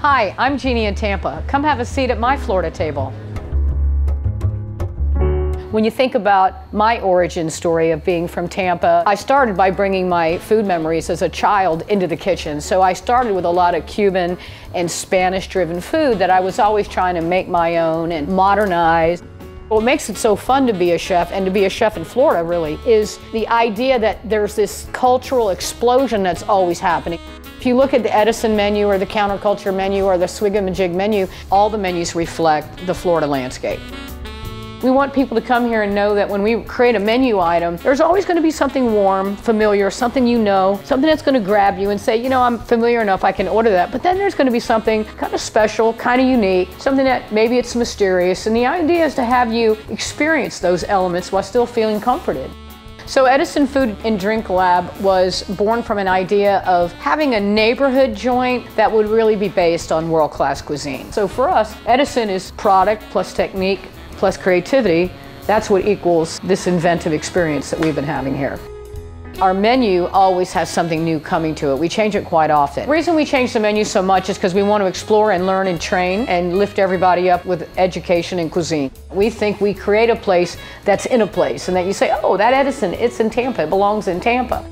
Hi, I'm Jeannie in Tampa. Come have a seat at my Florida table. When you think about my origin story of being from Tampa, I started by bringing my food memories as a child into the kitchen. So I started with a lot of Cuban and Spanish driven food that I was always trying to make my own and modernize. What makes it so fun to be a chef and to be a chef in Florida really is the idea that there's this cultural explosion that's always happening. If you look at the Edison menu or the counterculture menu or the Swig-a-ma-jig menu, all the menus reflect the Florida landscape. We want people to come here and know that when we create a menu item, there's always going to be something warm, familiar, something you know, something that's going to grab you and say, you know, I'm familiar enough, I can order that. But then there's going to be something kind of special, kind of unique, something that maybe it's mysterious. And the idea is to have you experience those elements while still feeling comforted. So Edison Food and Drink Lab was born from an idea of having a neighborhood joint that would really be based on world-class cuisine. So for us, Edison is product plus technique plus creativity, that's what equals this inventive experience that we've been having here. Our menu always has something new coming to it. We change it quite often. The reason we change the menu so much is because we want to explore and learn and train and lift everybody up with education and cuisine. We think we create a place that's in a place and that you say, oh, that Edison, it's in Tampa, it belongs in Tampa.